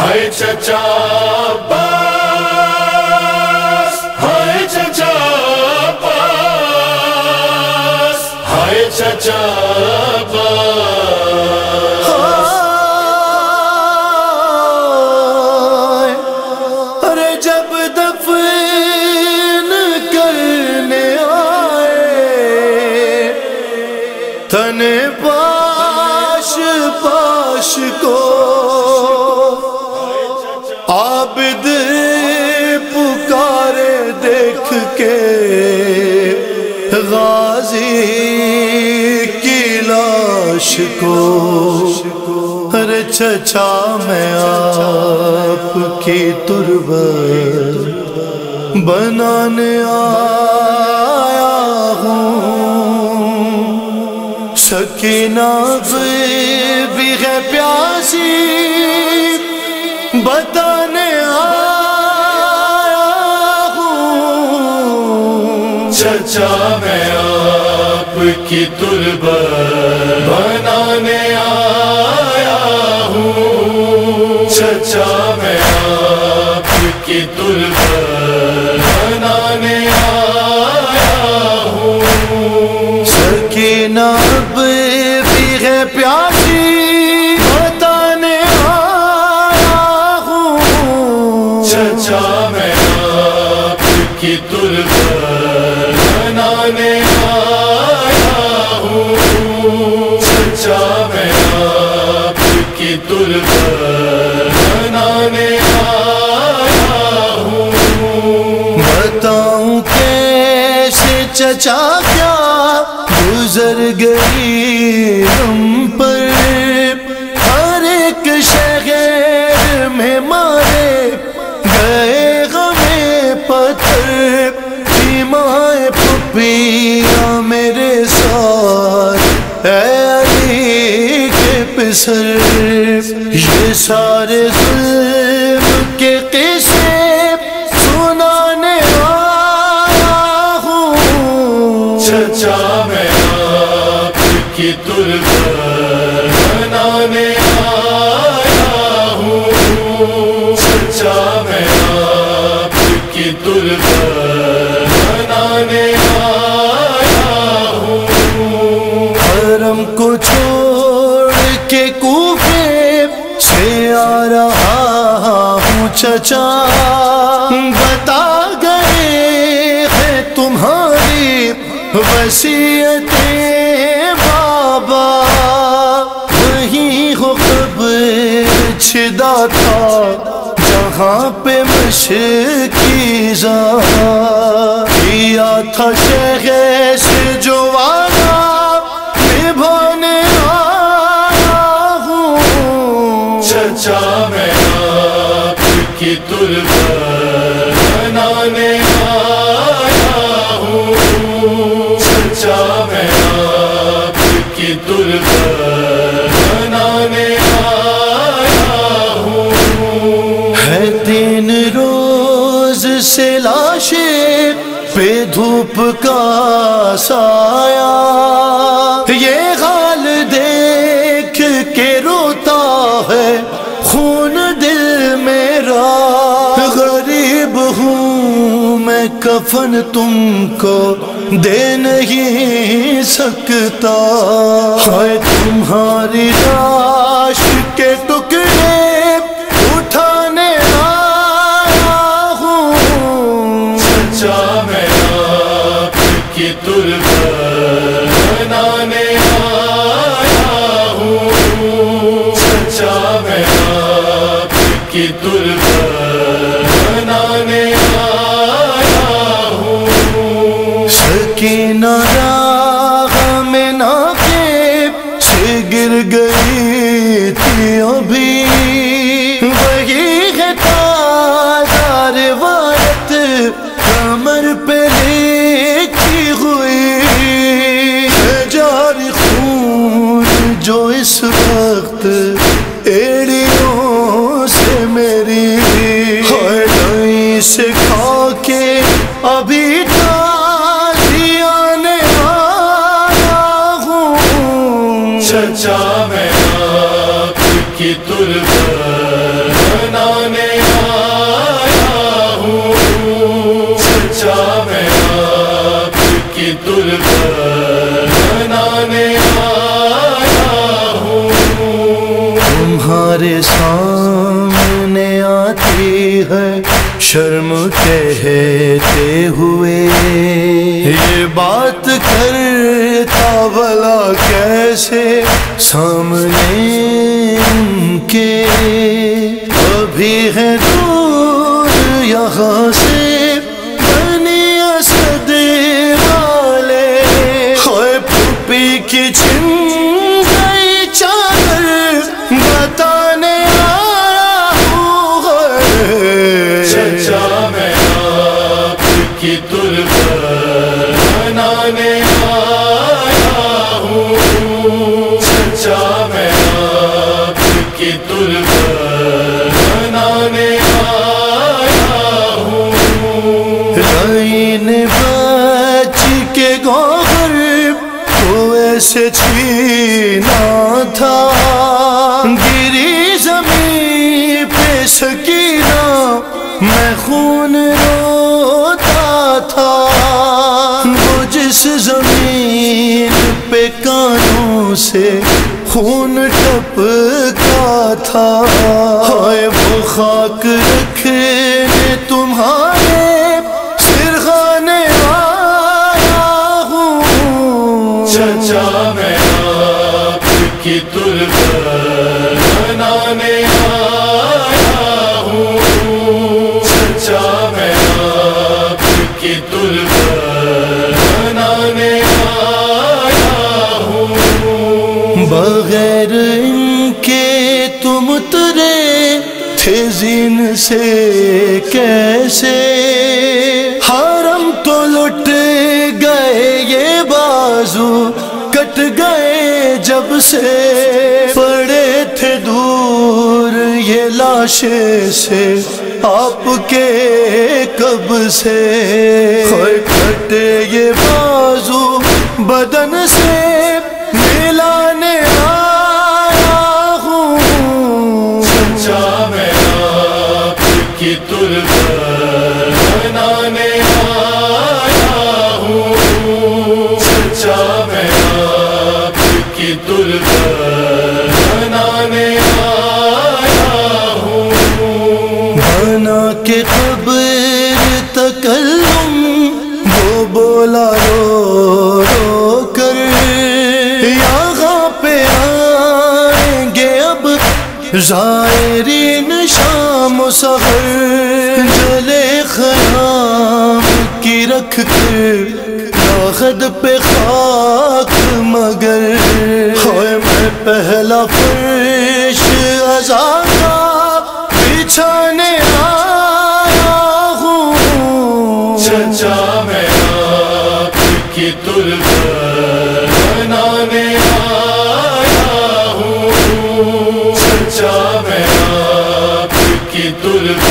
ہائے چچا باس ہائے چچا باس ہائے چچا باس ارے جب دفن کرنے آئے تن پاش پاش کو عابد پکارے دیکھ کے غازی کی لاش کو ارے چچا میں آپ کی تربت بنانے آیا ہوں سکینہ بھی ہے پیاسی چچا میں آپ کی طلب بنانے آیا ہوں۔ چچا میں آپ کی ترب پہنچا میں آپ کی طلب بنانے آیا ہوں۔ بتاؤں کیسے چچا کیا گزر گئی ہم سر یہ سارے ظلم کے قصے سے آ رہا ہوں چچا۔ بتا گئے ہے تمہاری وسیعتیں بابا۔ وہیں ہو قبر چھدا تھا جہاں پہ مشکی زا کیا تھا شہر سے جو وعدہ کی ترب بنانے آیا ہوں چچا میں آپ کی ترب بنانے آیا ہوں۔ ہے تین روز سے لاشیں پہ دھوپ کا سایہ۔ یہ کفن تم کو دے نہیں سکتا۔ ہے تمہاری لاش کے ٹکڑے اٹھانے آیا ہوں۔ چچا میں آپ کی ترب بنانے آیا ہوں۔ چچا میں آپ کی ترب سکینہ راہ میں ناقب سے گر گئی تھی ابھی۔ وہی ہے تازہ روایت کمر پہ لکھی ہوئی۔ ہے جاری خون جو اس وقت ایڑیوں سے میری۔ سے چچا میں آپ کی ترب بنانے آیا ہوں۔ سچا میں آپ کی ترب بنانے آیا ہوں۔ تمہارے سامنے آتی ہے شرم کہتے ہوئے۔ یہ بات کرتا بلا کیسے سامنے ان کے ابھی ہے دور یہاں سے بنی اسد والے۔ ہوئے پھوپھی کی چھن گئی چادر، بتانے سے چھینا تھا، گری زمین پہ سکینہ، میں خون روتا تھا۔ وہ جس زمین پہ کانوں سے خون ٹپکا تھا۔ ہائے وہ خاک رکھنے تمہارے ہوں چچا میں آپ کی ترب بنانے آیا ہوں۔ چچا میں آپ کی ترب بنانے آیا ہوں۔ بغیر ان کے تم اترے تھے زین سے کیسے؟ حرم تو لٹ گئے یہ بازو گئے جب سے پڑے تھے دور یہ لاشے سے آپ کے کب سے ہوئے کٹے یہ بازو بدن سے ملانے آیا ہوں۔ چچا میں آپ کی ترب بنانے آیا ہوں۔ چچا میں آپ بنانے آیا ہوں بنا کے قبر تکلم، وہ بولا رو رو کر۔ یہاں پہ آئیں گے اب زائرین شام و سحر۔ جلے خیام کی رکھ کر راغد پہ خاک۔ مگر ہوئے میں پہلا فرش ازارا بچھانے آیا ہوں۔ چچا میں آپ کی ترب بنانے آیا ہوں۔ چچا میں آپ کی ترب